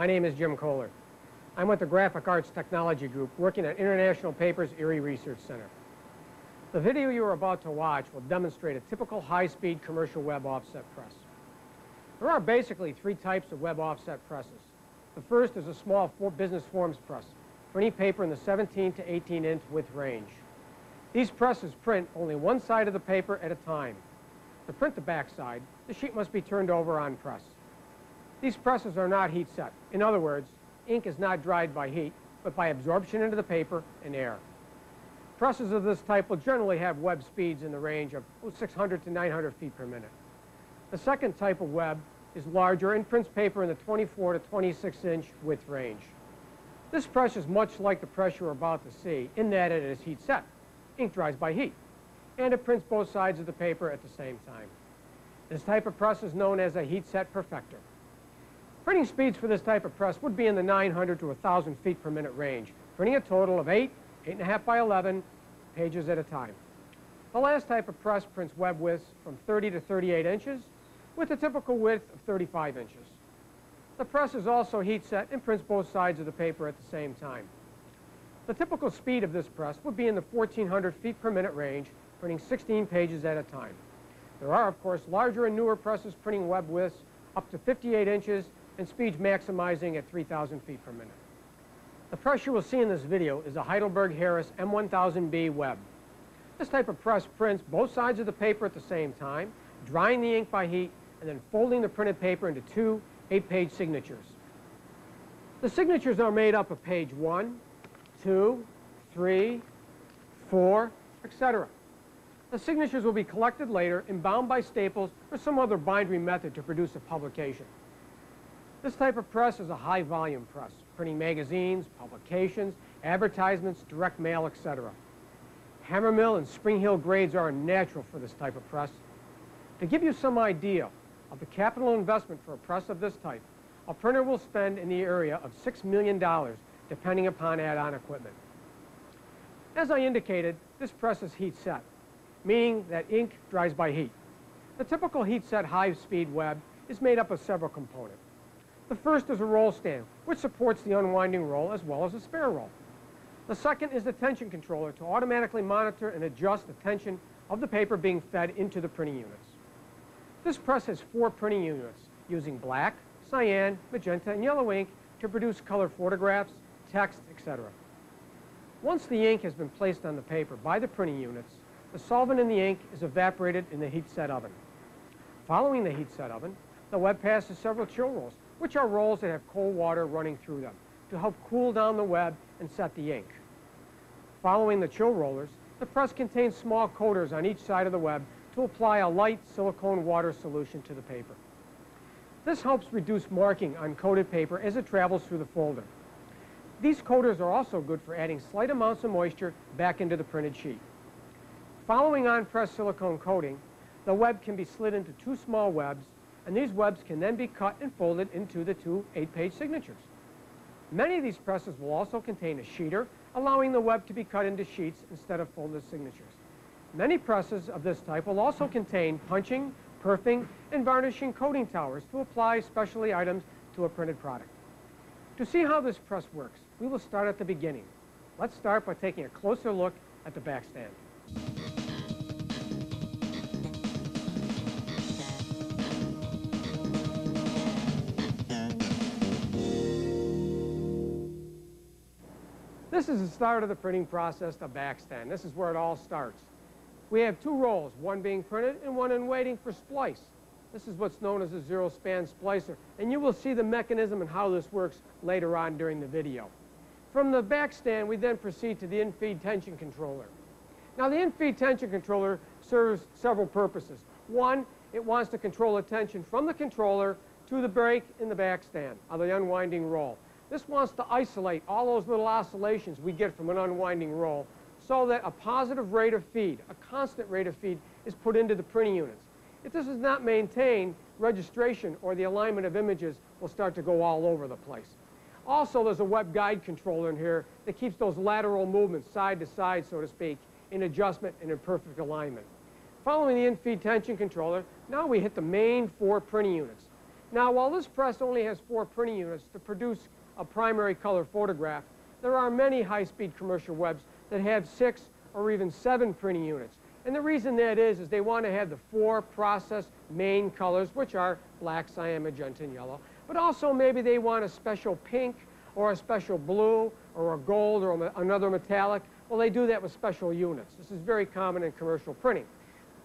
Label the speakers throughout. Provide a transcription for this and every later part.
Speaker 1: My name is Jim Kohler. I'm with the Graphic Arts Technology Group working at International Paper's Erie Research Center. The video you are about to watch will demonstrate a typical high-speed commercial web offset press. There are basically three types of web offset presses. The first is a small for business forms press, for any paper in the 17 to 18 inch width range. These presses print only one side of the paper at a time. To print the back side, the sheet must be turned over on press. These presses are not heat set. In other words, ink is not dried by heat, but by absorption into the paper and air. Presses of this type will generally have web speeds in the range of 600 to 900 feet per minute. The second type of web is larger and prints paper in the 24 to 26 inch width range. This press is much like the press you're about to see in that it is heat set. Ink dries by heat, and it prints both sides of the paper at the same time. This type of press is known as a heat set perfector. Printing speeds for this type of press would be in the 900 to 1,000 feet per minute range, printing a total of 8, 8.5 by 11 pages at a time. The last type of press prints web widths from 30 to 38 inches with a typical width of 35 inches. The press is also heat set and prints both sides of the paper at the same time. The typical speed of this press would be in the 1,400 feet per minute range, printing 16 pages at a time. There are, of course, larger and newer presses printing web widths up to 58 inches and speeds maximizing at 3,000 feet per minute. The press you will see in this video is a Heidelberg Harris M1000B web. This type of press prints both sides of the paper at the same time, drying the ink by heat, and then folding the printed paper into two eight-page signatures. The signatures are made up of page one, two, three, four, etc. The signatures will be collected later and bound by staples or some other bindery method to produce a publication. This type of press is a high volume press, printing magazines, publications, advertisements, direct mail, etc. Hammermill and Springhill grades are natural for this type of press. To give you some idea of the capital investment for a press of this type, a printer will spend in the area of $6 million depending upon add-on equipment. As I indicated, this press is heat set, meaning that ink dries by heat. The typical heat set high-speed web is made up of several components. The first is a roll stand, which supports the unwinding roll as well as a spare roll. The second is the tension controller to automatically monitor and adjust the tension of the paper being fed into the printing units. This press has four printing units using black, cyan, magenta, and yellow ink to produce color photographs, text, etc. Once the ink has been placed on the paper by the printing units, the solvent in the ink is evaporated in the heat set oven. Following the heat set oven, the web passes several chill rolls which are rolls that have cold water running through them to help cool down the web and set the ink. Following the chill rollers, the press contains small coaters on each side of the web to apply a light silicone water solution to the paper. This helps reduce marking on coated paper as it travels through the folder. These coaters are also good for adding slight amounts of moisture back into the printed sheet. Following on press silicone coating, the web can be slid into two small webs and these webs can then be cut and folded into the two eight-page signatures. Many of these presses will also contain a sheeter, allowing the web to be cut into sheets instead of folded signatures. Many presses of this type will also contain punching, perfing, and varnishing coating towers to apply specialty items to a printed product. To see how this press works, we will start at the beginning. Let's start by taking a closer look at the backstand. This is the start of the printing process, the backstand. This is where it all starts. We have two rolls, one being printed and one in waiting for splice. This is what's known as a zero-span splicer, and you will see the mechanism and how this works later on during the video. From the backstand, we then proceed to the in-feed tension controller. Now, the in-feed tension controller serves several purposes. One, it wants to control the tension from the controller to the brake in the backstand of the unwinding roll. This wants to isolate all those little oscillations we get from an unwinding roll so that a positive rate of feed, a constant rate of feed, is put into the printing units. If this is not maintained, registration or the alignment of images will start to go all over the place. Also, there's a web guide controller in here that keeps those lateral movements side to side, so to speak, in adjustment and in perfect alignment. Following the in-feed tension controller, now we hit the main four printing units. Now, while this press only has four printing units to produce a primary color photograph, there are many high-speed commercial webs that have six or even seven printing units. And the reason that is, is they want to have the four process main colors, which are black, cyan, magenta, and yellow. But also maybe they want a special pink or a special blue or a gold or another metallic. Well, they do that with special units. This is very common in commercial printing.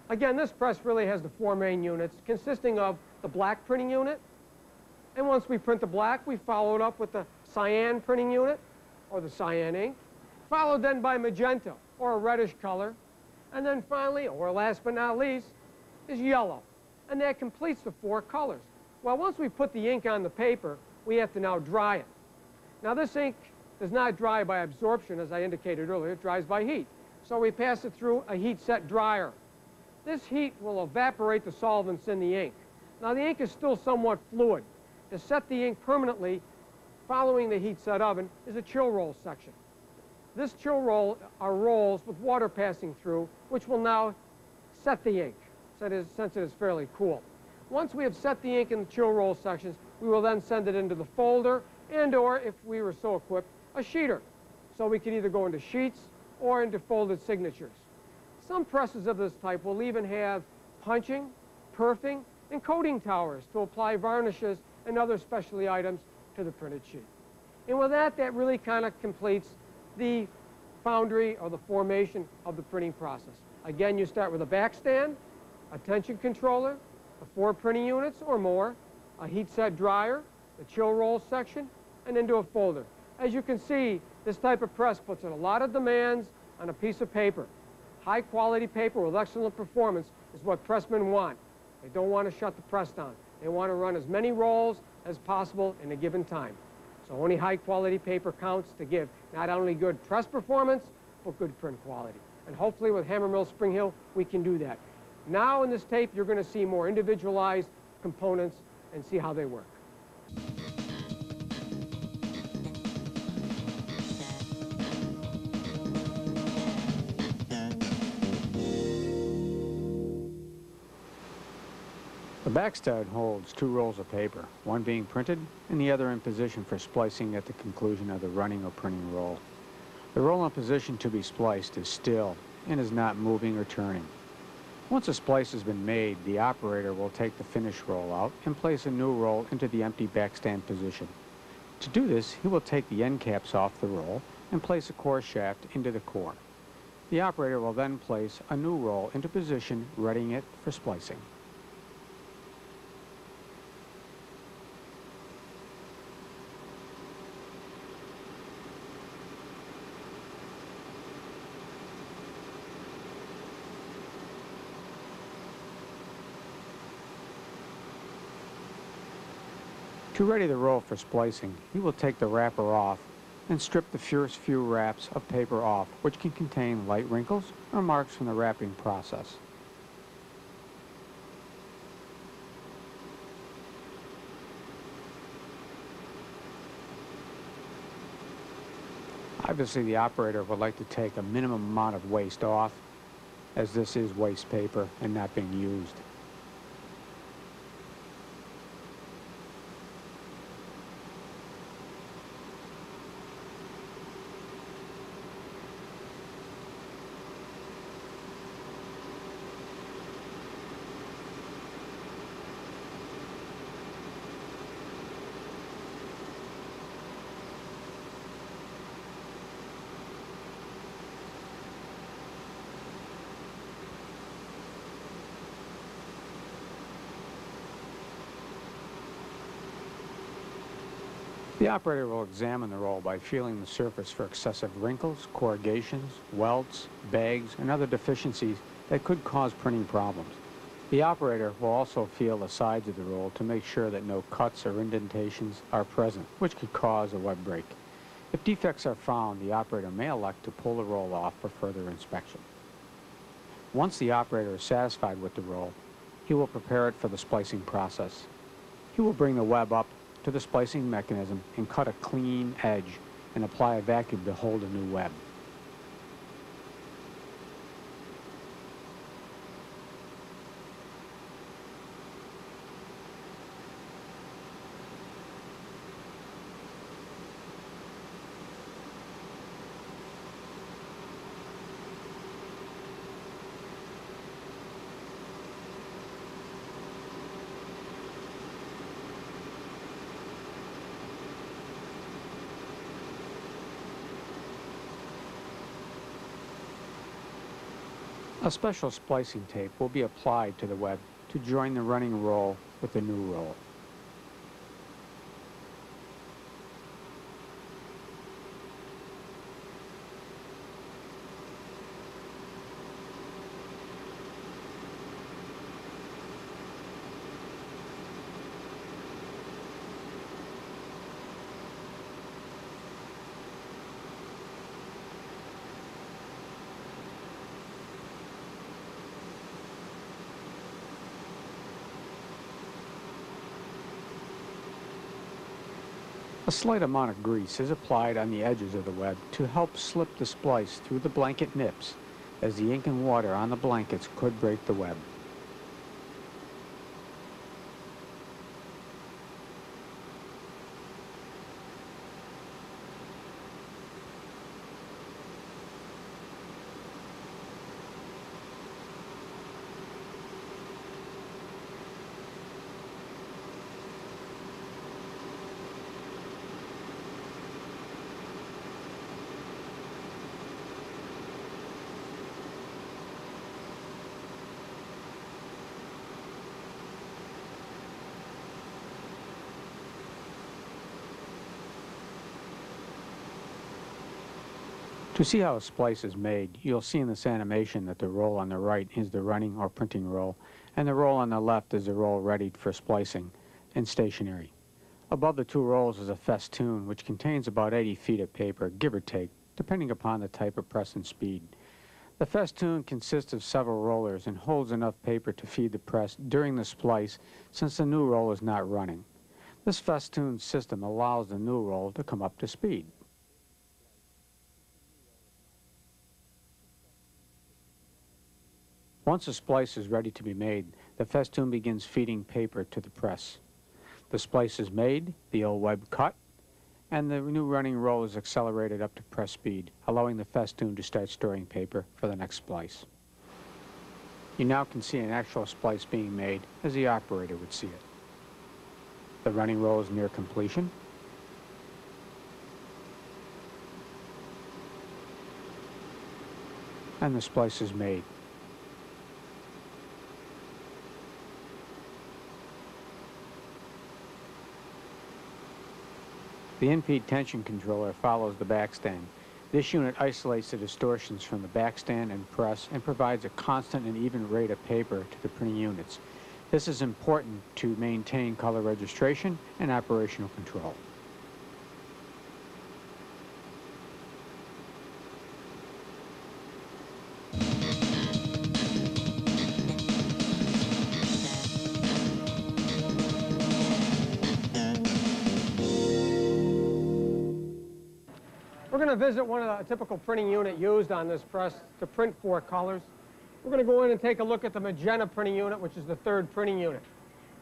Speaker 1: Again, this press really has the four main units consisting of the black printing unit. And once we print the black, we follow it up with the cyan printing unit or the cyan ink, followed then by magenta or a reddish color. And then finally, or last but not least, is yellow. And that completes the four colors. Well, once we put the ink on the paper, we have to now dry it. Now this ink does not dry by absorption, as I indicated earlier, it dries by heat. So we pass it through a heat set dryer. This heat will evaporate the solvents in the ink. Now the ink is still somewhat fluid. To set the ink permanently, following the heat set oven, is a chill roll section. This chill roll are rolls with water passing through, which will now set the ink, since it is fairly cool. Once we have set the ink in the chill roll sections, we will then send it into the folder and or, if we were so equipped, a sheeter. So we can either go into sheets or into folded signatures. Some presses of this type will even have punching, perfing, and coating towers to apply varnishes and other specialty items to the printed sheet. And with that, that really kind of completes the foundry or the formation of the printing process. Again, you start with a backstand, a tension controller, the four printing units or more, a heat set dryer, the chill roll section, and into a folder. As you can see, this type of press puts in a lot of demands on a piece of paper. High quality paper with excellent performance is what pressmen want. They don't want to shut the press down. They want to run as many rolls as possible in a given time. So only high quality paper counts to give not only good press performance, but good print quality. And hopefully with Hammermill Springhill, we can do that. Now in this tape, you're going to see more individualized components and see how they work.
Speaker 2: Backstud holds two rolls of paper, one being printed and the other in position for splicing at the conclusion of the running or printing roll. The roll in position to be spliced is still and is not moving or turning. Once a splice has been made, the operator will take the finished roll out and place a new roll into the empty backstand position. To do this, he will take the end caps off the roll and place a core shaft into the core. The operator will then place a new roll into position, readying it for splicing. To ready the roll for splicing, you will take the wrapper off and strip the first few wraps of paper off, which can contain light wrinkles or marks from the wrapping process. Obviously, the operator would like to take a minimum amount of waste off, as this is waste paper and not being used. The operator will examine the roll by feeling the surface for excessive wrinkles, corrugations, welts, bags, and other deficiencies that could cause printing problems. The operator will also feel the sides of the roll to make sure that no cuts or indentations are present, which could cause a web break. If defects are found, the operator may elect to pull the roll off for further inspection. Once the operator is satisfied with the roll, he will prepare it for the splicing process. He will bring the web up to the splicing mechanism and cut a clean edge and apply a vacuum to hold a new web. A special splicing tape will be applied to the web to join the running roll with the new roll. A slight amount of grease is applied on the edges of the web to help slip the splice through the blanket nips, as the ink and water on the blankets could break the web. To see how a splice is made, you'll see in this animation that the roll on the right is the running or printing roll, and the roll on the left is the roll ready for splicing and stationary. Above the two rolls is a festoon, which contains about 80 feet of paper, give or take, depending upon the type of press and speed. The festoon consists of several rollers and holds enough paper to feed the press during the splice since the new roll is not running. This festoon system allows the new roll to come up to speed. Once a splice is ready to be made, the festoon begins feeding paper to the press. The splice is made, the old web cut, and the new running roll is accelerated up to press speed, allowing the festoon to start storing paper for the next splice. You now can see an actual splice being made as the operator would see it. The running roll is near completion. And the splice is made. The in-feed tension controller follows the backstand. This unit isolates the distortions from the backstand and press and provides a constant and even rate of paper to the printing units. This is important to maintain color registration and operational control.
Speaker 1: Visit one of the typical printing unit used on this press to print four colors. We're going to go in and take a look at the magenta printing unit, which is the third printing unit.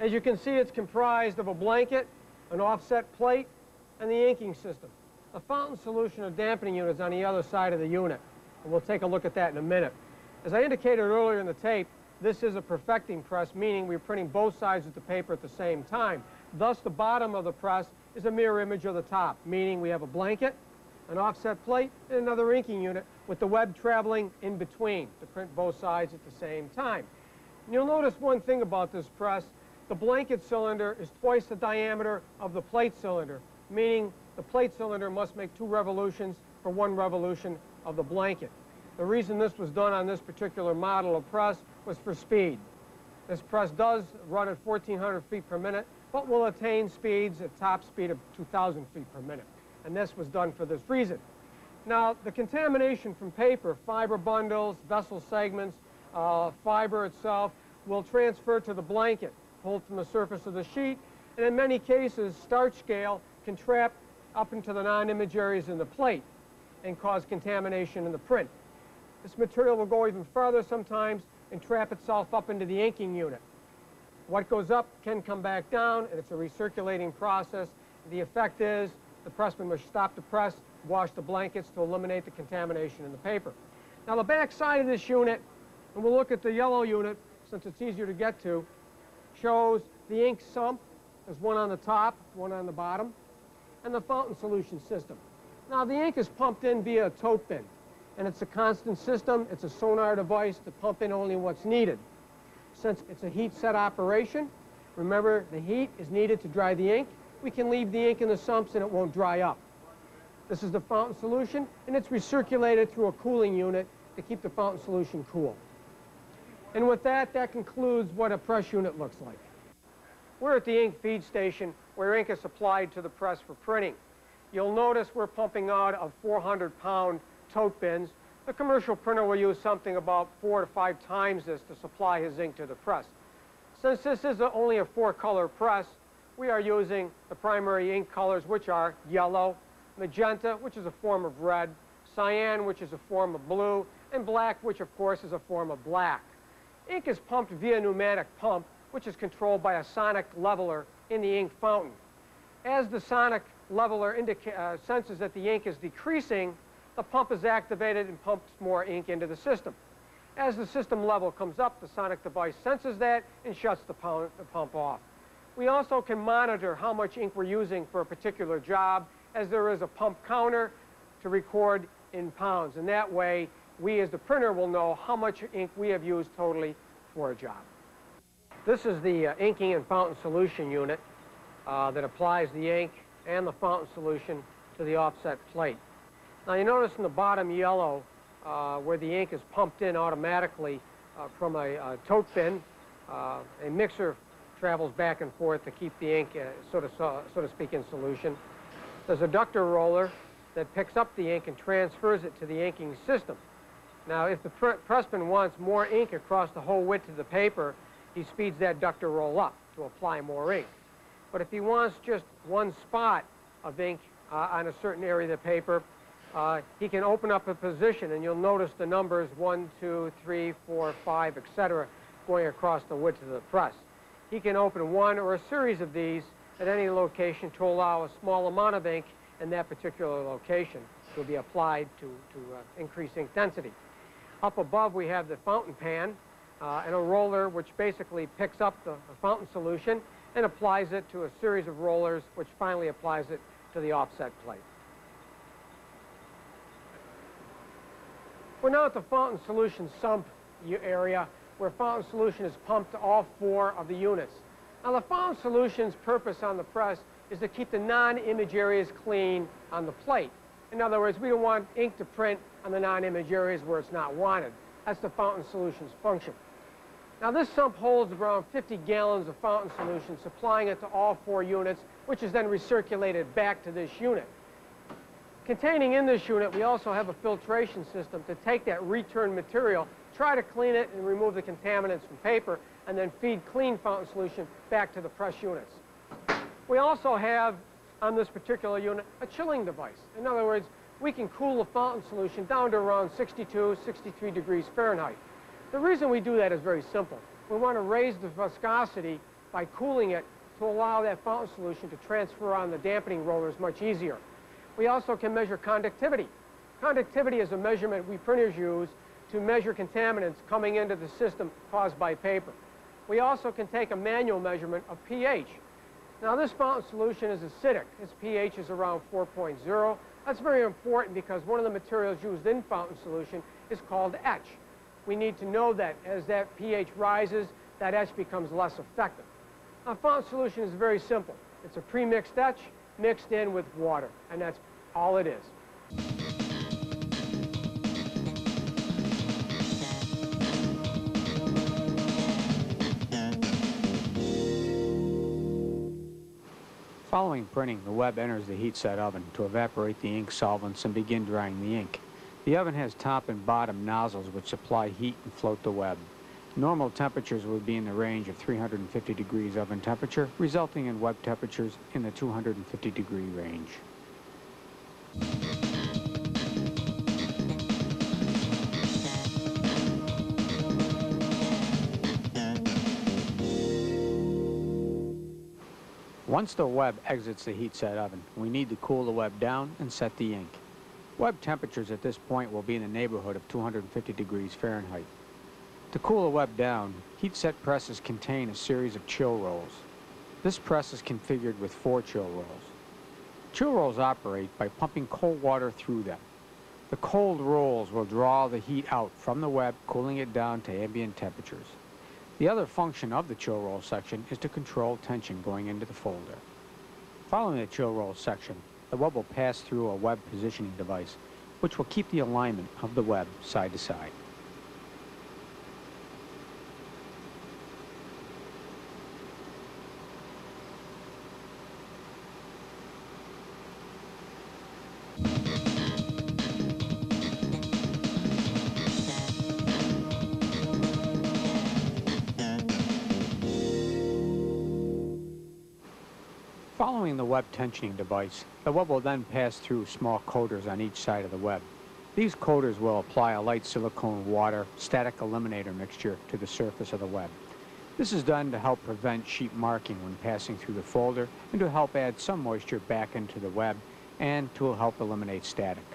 Speaker 1: As you can see, it's comprised of a blanket, an offset plate, and the inking system. A fountain solution of dampening unit is on the other side of the unit, and we'll take a look at that in a minute. As I indicated earlier in the tape, this is a perfecting press, meaning we're printing both sides of the paper at the same time. Thus, the bottom of the press is a mirror image of the top, meaning we have a blanket, an offset plate, and another inking unit with the web traveling in between to print both sides at the same time. And you'll notice one thing about this press. The blanket cylinder is twice the diameter of the plate cylinder, meaning the plate cylinder must make two revolutions for one revolution of the blanket. The reason this was done on this particular model of press was for speed. This press does run at 1,400 feet per minute, but will attain speeds at top speed of 2,000 feet per minute and this was done for this reason. Now, the contamination from paper, fiber bundles, vessel segments, uh, fiber itself, will transfer to the blanket, pulled from the surface of the sheet, and in many cases, starch scale can trap up into the non-image areas in the plate and cause contamination in the print. This material will go even further sometimes and trap itself up into the inking unit. What goes up can come back down, and it's a recirculating process. The effect is the pressman must stop the press, wash the blankets to eliminate the contamination in the paper. Now the back side of this unit, and we'll look at the yellow unit since it's easier to get to, shows the ink sump. There's one on the top, one on the bottom, and the fountain solution system. Now the ink is pumped in via a tote bin. and it's a constant system. It's a sonar device to pump in only what's needed. Since it's a heat set operation, remember the heat is needed to dry the ink. We can leave the ink in the sumps and it won't dry up. This is the fountain solution, and it's recirculated through a cooling unit to keep the fountain solution cool. And with that, that concludes what a press unit looks like. We're at the ink feed station where ink is supplied to the press for printing. You'll notice we're pumping out of 400-pound tote bins. The commercial printer will use something about four to five times this to supply his ink to the press. Since this is a, only a four-color press, we are using the primary ink colors, which are yellow, magenta, which is a form of red, cyan, which is a form of blue, and black, which of course is a form of black. Ink is pumped via pneumatic pump, which is controlled by a sonic leveler in the ink fountain. As the sonic leveler uh, senses that the ink is decreasing, the pump is activated and pumps more ink into the system. As the system level comes up, the sonic device senses that and shuts the the pump off. We also can monitor how much ink we're using for a particular job as there is a pump counter to record in pounds. And that way, we as the printer will know how much ink we have used totally for a job. This is the uh, inking and fountain solution unit uh, that applies the ink and the fountain solution to the offset plate. Now you notice in the bottom yellow uh, where the ink is pumped in automatically uh, from a, a, tote bin, uh, a mixer travels back and forth to keep the ink, uh, so, to, so, to speak, in solution. There's a ductor roller that picks up the ink and transfers it to the inking system. Now, if the pr pressman wants more ink across the whole width of the paper, he speeds that ductor roll up to apply more ink. But if he wants just one spot of ink uh, on a certain area of the paper, uh, he can open up a position, and you'll notice the numbers 1, 2, 3, 4, 5, etc., going across the width of the press. He can open one or a series of these at any location to allow a small amount of ink in that particular location to be applied to, to uh, increase ink density. Up above we have the fountain pan uh, and a roller which basically picks up the, the fountain solution and applies it to a series of rollers which finally applies it to the offset plate. We're now at the fountain solution sump area where fountain solution is pumped to all four of the units. Now the fountain solution's purpose on the press is to keep the non-image areas clean on the plate. In other words, we don't want ink to print on the non-image areas where it's not wanted. That's the fountain solution's function. Now this sump holds around 50 gallons of fountain solution, supplying it to all four units, which is then recirculated back to this unit. Containing in this unit, we also have a filtration system to take that return material, try to clean it and remove the contaminants from paper, and then feed clean fountain solution back to the press units. We also have, on this particular unit, a chilling device. In other words, we can cool the fountain solution down to around 62, 63 degrees Fahrenheit. The reason we do that is very simple. We want to raise the viscosity by cooling it to allow that fountain solution to transfer on the dampening rollers much easier. We also can measure conductivity. Conductivity is a measurement we printers use to measure contaminants coming into the system caused by paper. We also can take a manual measurement of pH. Now this fountain solution is acidic. Its pH is around 4.0. That's very important because one of the materials used in fountain solution is called etch. We need to know that as that pH rises, that etch becomes less effective. Now fountain solution is very simple. It's a pre-mixed etch mixed in with water, and that's all it is.
Speaker 2: Following printing, the web enters the heat set oven to evaporate the ink solvents and begin drying the ink. The oven has top and bottom nozzles which supply heat and float the web. Normal temperatures would be in the range of 350 degrees oven temperature, resulting in web temperatures in the 250 degree range. Once the web exits the heat set oven, we need to cool the web down and set the ink. Web temperatures at this point will be in the neighborhood of 250 degrees Fahrenheit. To cool the web down, heat set presses contain a series of chill rolls. This press is configured with four chill rolls. Chill rolls operate by pumping cold water through them. The cold rolls will draw the heat out from the web, cooling it down to ambient temperatures. The other function of the chill roll section is to control tension going into the folder. Following the chill roll section, the web will pass through a web positioning device, which will keep the alignment of the web side to side. Web tensioning device, the web will then pass through small coaters on each side of the web. These coaters will apply a light silicone water static eliminator mixture to the surface of the web. This is done to help prevent sheet marking when passing through the folder and to help add some moisture back into the web and to help eliminate static.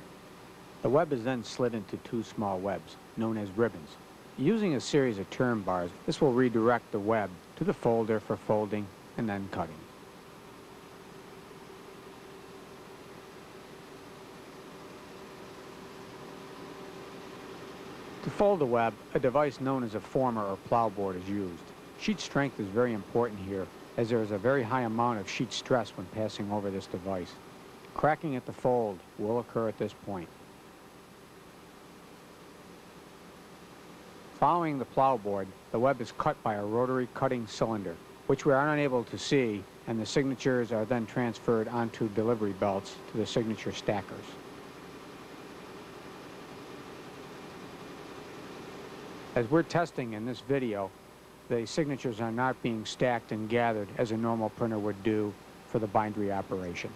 Speaker 2: The web is then slid into two small webs, known as ribbons. Using a series of turn bars, this will redirect the web to the folder for folding and then cutting. To fold the web, a device known as a former or plow board is used. Sheet strength is very important here as there is a very high amount of sheet stress when passing over this device. Cracking at the fold will occur at this point. Following the plow board, the web is cut by a rotary cutting cylinder, which we are unable to see, and the signatures are then transferred onto delivery belts to the signature stackers. As we're testing in this video, the signatures are not being stacked and gathered as a normal printer would do for the bindery operation.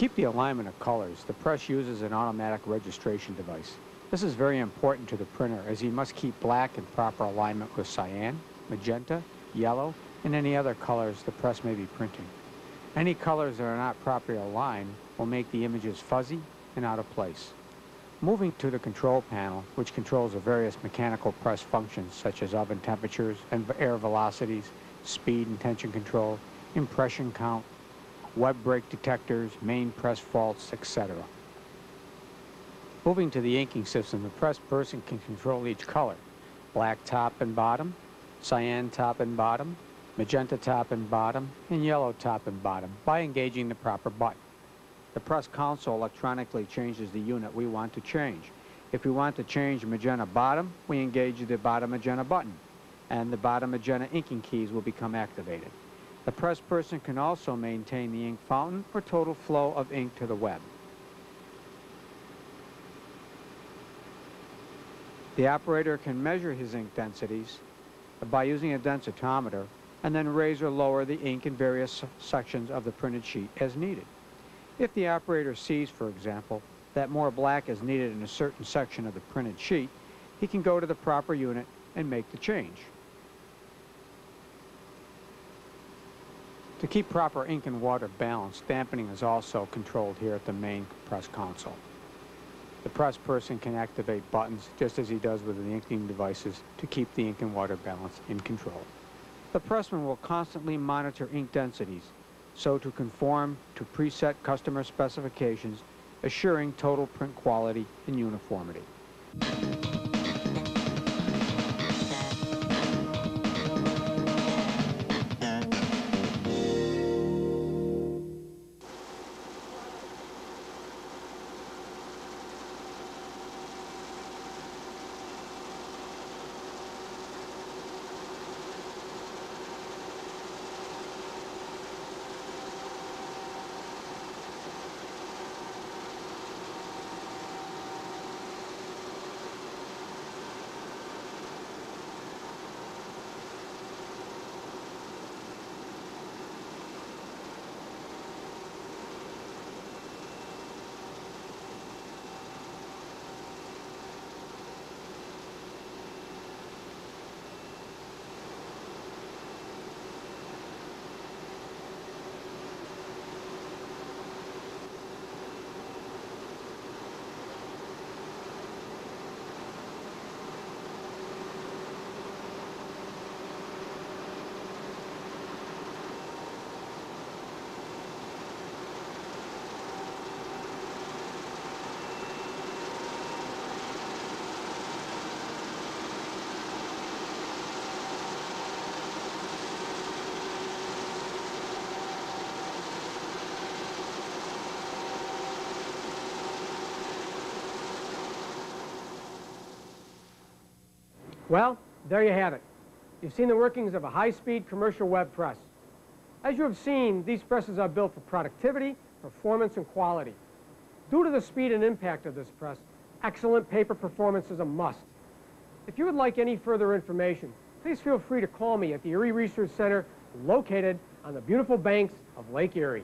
Speaker 2: Keep the alignment of colors, the press uses an automatic registration device. This is very important to the printer as he must keep black in proper alignment with cyan, magenta, yellow, and any other colors the press may be printing. Any colors that are not properly aligned will make the images fuzzy and out of place. Moving to the control panel, which controls the various mechanical press functions such as oven temperatures and air velocities, speed and tension control, impression count, web break detectors, main press faults, etc. Moving to the inking system, the press person can control each color, black top and bottom, cyan top and bottom, magenta top and bottom, and yellow top and bottom by engaging the proper button. The press console electronically changes the unit we want to change. If we want to change magenta bottom, we engage the bottom magenta button, and the bottom magenta inking keys will become activated. The press person can also maintain the ink fountain or total flow of ink to the web. The operator can measure his ink densities by using a densitometer and then raise or lower the ink in various sections of the printed sheet as needed. If the operator sees, for example, that more black is needed in a certain section of the printed sheet, he can go to the proper unit and make the change. To keep proper ink and water balance, dampening is also controlled here at the main press console. The press person can activate buttons just as he does with the inking devices to keep the ink and water balance in control. The pressman will constantly monitor ink densities so to conform to preset customer specifications, assuring total print quality and uniformity.
Speaker 1: Well, there you have it. You've seen the workings of a high-speed commercial web press. As you have seen, these presses are built for productivity, performance, and quality. Due to the speed and impact of this press, excellent paper performance is a must. If you would like any further information, please feel free to call me at the Erie Research Center located on the beautiful banks of Lake Erie.